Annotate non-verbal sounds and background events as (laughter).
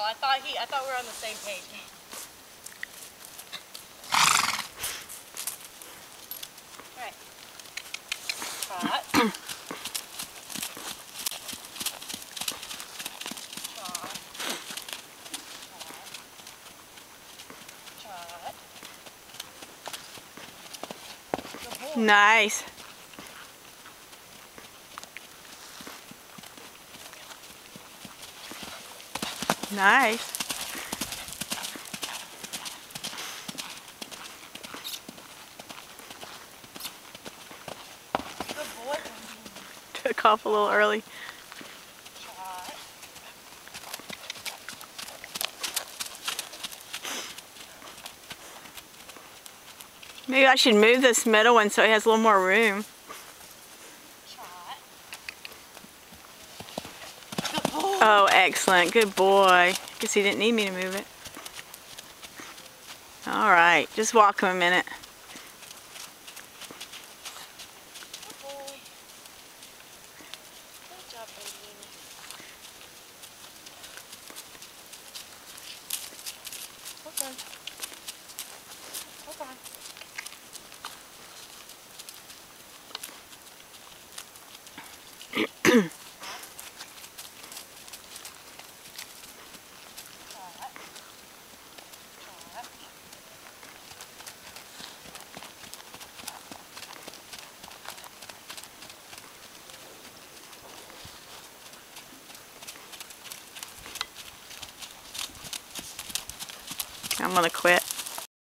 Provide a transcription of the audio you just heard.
Oh, I thought he. I thought we were on the same page. All right. (coughs) Nice. Nice. Took off a little early. Maybe I should move this middle one so it has a little more room. Trot. Good boy. Oh, excellent. Good boy. Guess he didn't need me to move it. All right. Just walk him a minute. Good job, I'm to quit.